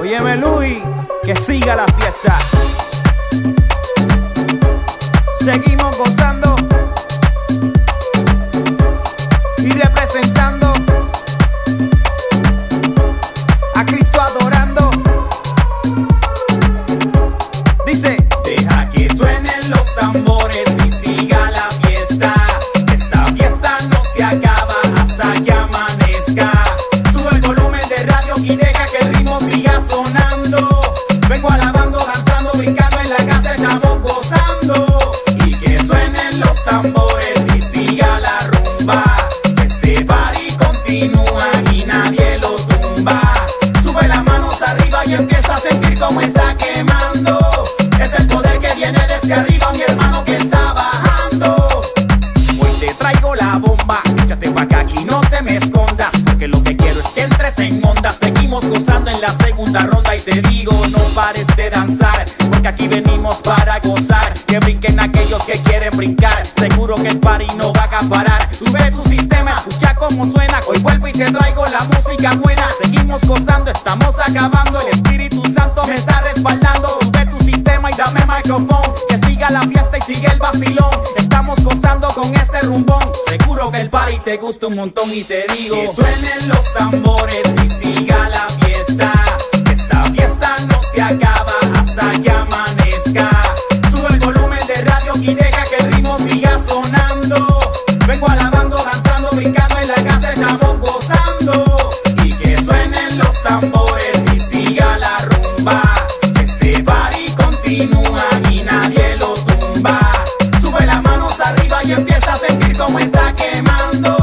Óyeme Luis, que siga la fiesta. Seguimos gozando Vengo alabando, danzando, brincando en la casa, estamos gozando. Y que suenen los tambores y siga la rumba. Este party continúa y nadie lo tumba. Sube las manos arriba y empieza a sentir cómo está quemando. Es el poder que viene desde arriba, mi hermano que está bajando. Hoy te traigo la bomba, la ronda y te digo, no pares de danzar. Porque aquí venimos para gozar. Que brinquen aquellos que quieren brincar. Seguro que el party no va a parar. Sube tu sistema, escucha cómo suena. Hoy vuelvo y te traigo la música buena. Seguimos gozando, estamos acabando. El Espíritu Santo me está respaldando. Sube tu sistema y dame micrófono. Que siga la fiesta y sigue el vacilón. Estamos gozando con este rumbón. Seguro que el party te gusta un montón y te digo que suenen los tambores y siga la fiesta. La rumba. Este party continúa y nadie lo tumba. Sube las manos arriba y empieza a sentir cómo está quemando.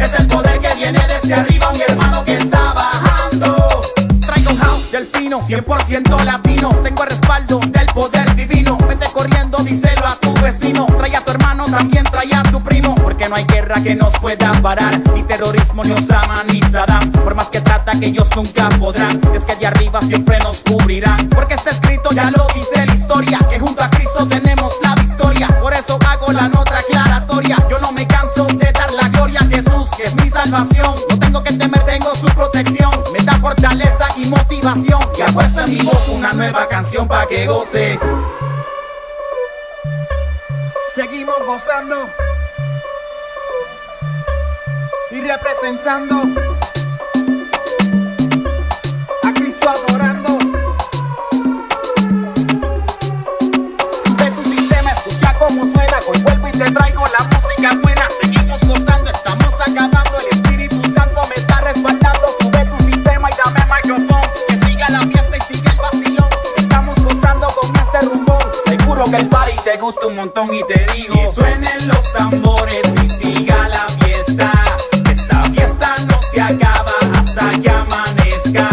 Es el poder que viene desde arriba, mi hermano que está bajando. Traigo un house del fino, 100% latino. Tengo el respaldo del poder divino. Vete corriendo, díselo a tu vecino. Trae a tu hermano, también trae a tu primo. Porque no hay guerra que nos pueda parar. Ni terrorismo, ni Osama, ni Saddam. Por más que trata que ellos nunca podrán. Es que de arriba siempre nos ya lo dice la historia. Que junto a Cristo tenemos la victoria. Por eso hago la nota aclaratoria. Yo no me canso de dar la gloria a Jesús, que es mi salvación. No tengo que temer, tengo su protección. Me da fortaleza y motivación. Y ha puesto en mi boca una nueva canción para que goce. seguimos gozando y representando que el party te gusta un montón y te digo que suenen los tambores y siga la fiesta. Esta fiesta no se acaba hasta que amanezca.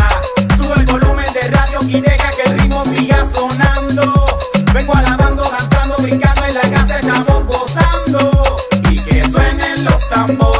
Sube el volumen de radio y deja que el ritmo siga sonando. Vengo alabando, danzando, brincando en la casa estamos gozando. Y que suenen los tambores.